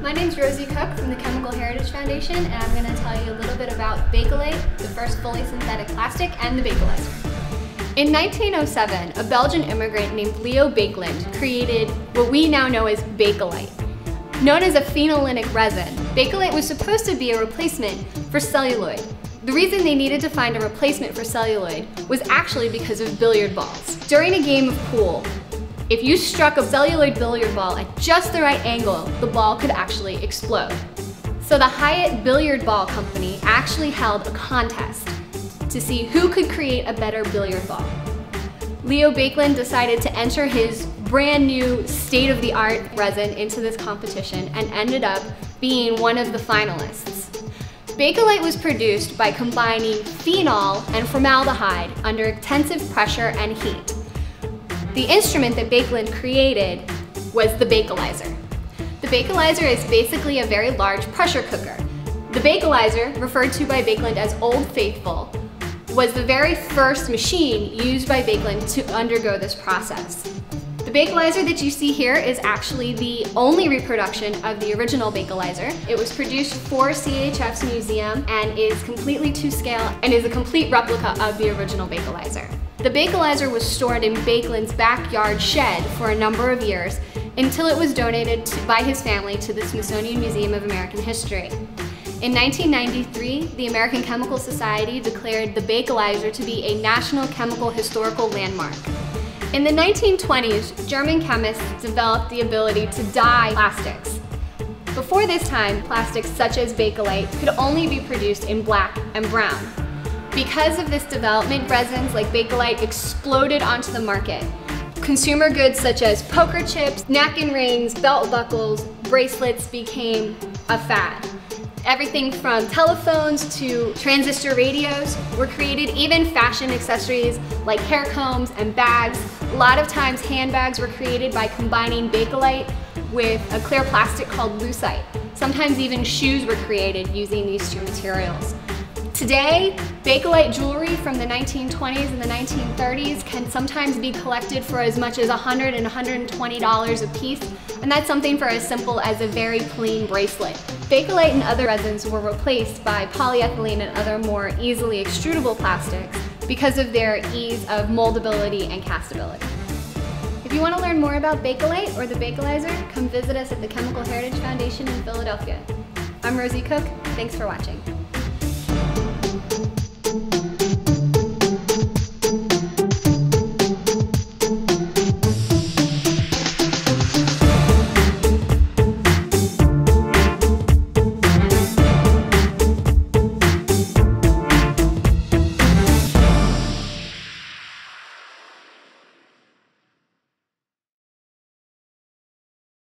My name is Rosie Cook from the Chemical Heritage Foundation, and I'm going to tell you a little bit about Bakelite, the first fully synthetic plastic, and the Bakelizer. In 1907, a Belgian immigrant named Leo Baekeland created what we now know as Bakelite. Known as a phenolinic resin, Bakelite was supposed to be a replacement for celluloid. The reason they needed to find a replacement for celluloid was actually because of billiard balls. During a game of pool, if you struck a celluloid billiard ball at just the right angle, the ball could actually explode. So the Hyatt Billiard Ball Company actually held a contest to see who could create a better billiard ball. Leo Baekeland decided to enter his brand new state-of-the-art resin into this competition and ended up being one of the finalists. Bakelite was produced by combining phenol and formaldehyde under intensive pressure and heat. The instrument that Baekeland created was the Bakelizer. The Bakelizer is basically a very large pressure cooker. The Bakelizer, referred to by Baekeland as Old Faithful, was the very first machine used by Baekeland to undergo this process. The Bakelizer that you see here is actually the only reproduction of the original Bakelizer. It was produced for CHF's museum and is completely to scale and is a complete replica of the original Bakelizer. The Bakelizer was stored in Baekeland's backyard shed for a number of years until it was donated by his family to the Smithsonian Museum of American History. In 1993, the American Chemical Society declared the Bakelizer to be a National Chemical Historical Landmark. In the 1920s, German chemists developed the ability to dye plastics. Before this time, plastics such as Bakelite could only be produced in black and brown. Because of this development, resins like Bakelite exploded onto the market. Consumer goods such as poker chips, neck and rings, belt buckles, bracelets became a fad. Everything from telephones to transistor radios were created, even fashion accessories like hair combs and bags. A lot of times handbags were created by combining Bakelite with a clear plastic called lucite. Sometimes even shoes were created using these two materials. Today, Bakelite jewelry from the 1920s and the 1930s can sometimes be collected for as much as 100 and $120 a piece, and that's something for as simple as a very plain bracelet. Bakelite and other resins were replaced by polyethylene and other more easily extrudable plastics because of their ease of moldability and castability. If you want to learn more about Bakelite or the Bakelizer, come visit us at the Chemical Heritage Foundation in Philadelphia. I'm Rosie Cook, thanks for watching. Thank you.